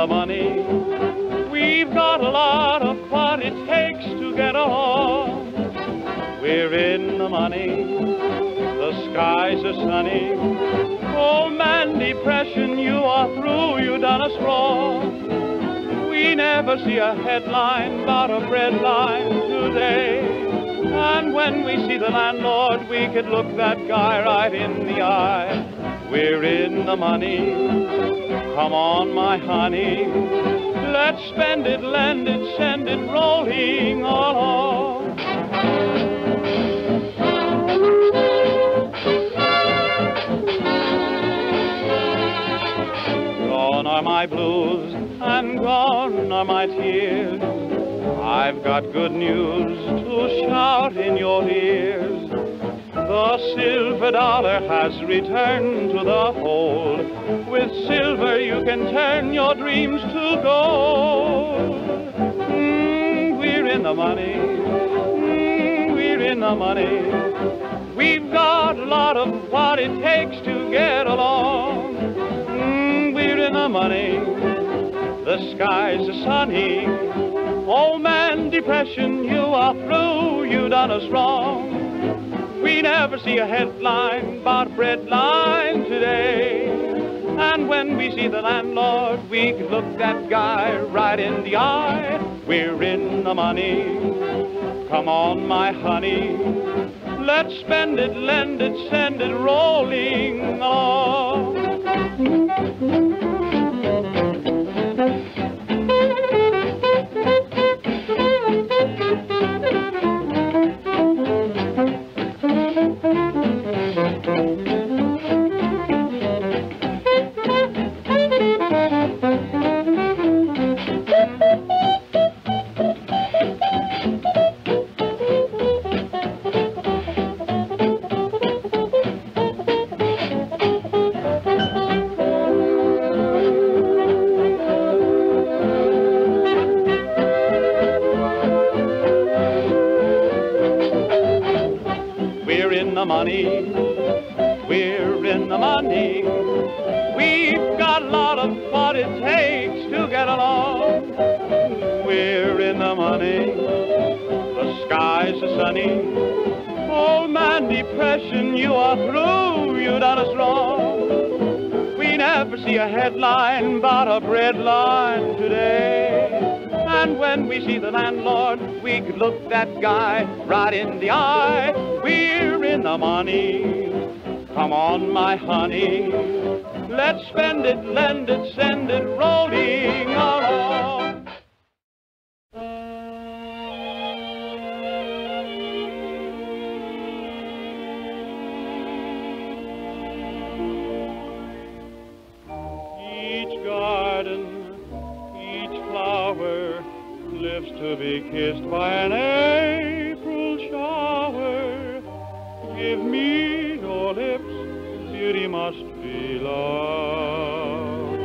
the money. We've got a lot of what it takes to get along. We're in the money. The skies are sunny. Oh man, depression, you are through. You done us wrong. We never see a headline about a bread line today. And when we see the landlord, we could look that guy right in the eye. We're in the money. Come on, my honey. Let's spend it, lend it, send it rolling along. Gone are my blues and gone are my tears. I've got good news to shout in your ears. The silver dollar has returned to the fold. With silver you can turn your dreams to gold. Mm, we're in the money. Mm, we're in the money. We've got a lot of what it takes to get along. Mm, we're in the money. The skies are sunny. Oh man, depression, you are through. You done us wrong. We never see a headline about bread line today. And when we see the landlord, we can look that guy right in the eye. We're in the money. Come on, my honey. Let's spend it, lend it, send it rolling along. Money. We're in the money. We've got a lot of what it takes to get along. We're in the money. The skies are sunny. Oh man, depression, you are through. You done us wrong. We never see a headline but a bread line today. And when we see the landlord, we look that guy right in the eye. We're in the money. Come on, my honey. Let's spend it, lend it, send it rolling along. Each garden, each flower lives to be kissed by an April shower. Give me your lips, beauty must be loved.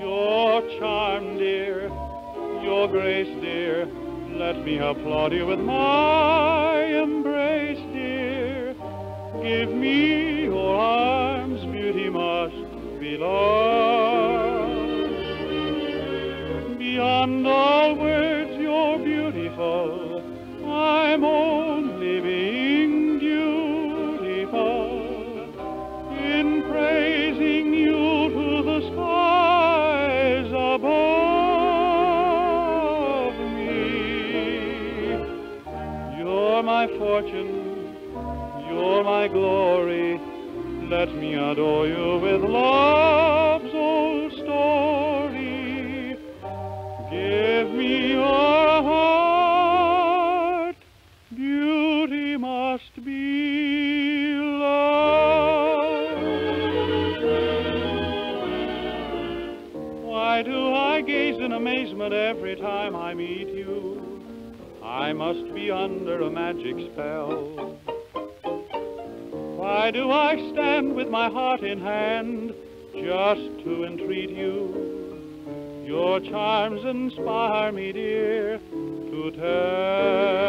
Your charm, dear, your grace, dear, let me applaud you with my embrace, dear. Give me your arms, beauty must be loved. Beyond all words, you're beautiful. I'm only my fortune, you're my glory. Let me adore you with love's old story. Give me your heart, beauty must be loved. Why do I gaze in amazement every time I meet you? I must be under a magic spell. Why do I stand with my heart in hand just to entreat you? Your charms inspire me, dear, to tell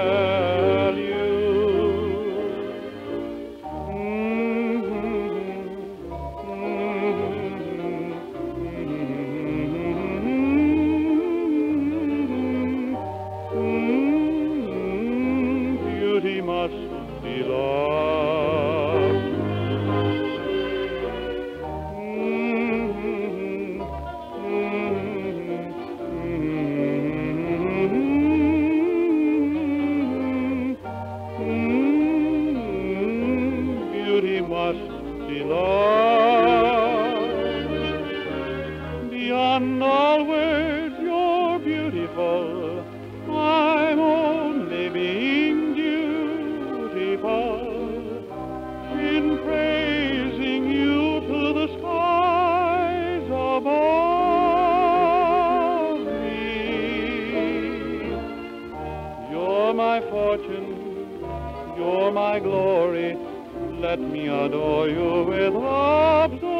fortune, you're my glory. Let me adore you with absolute.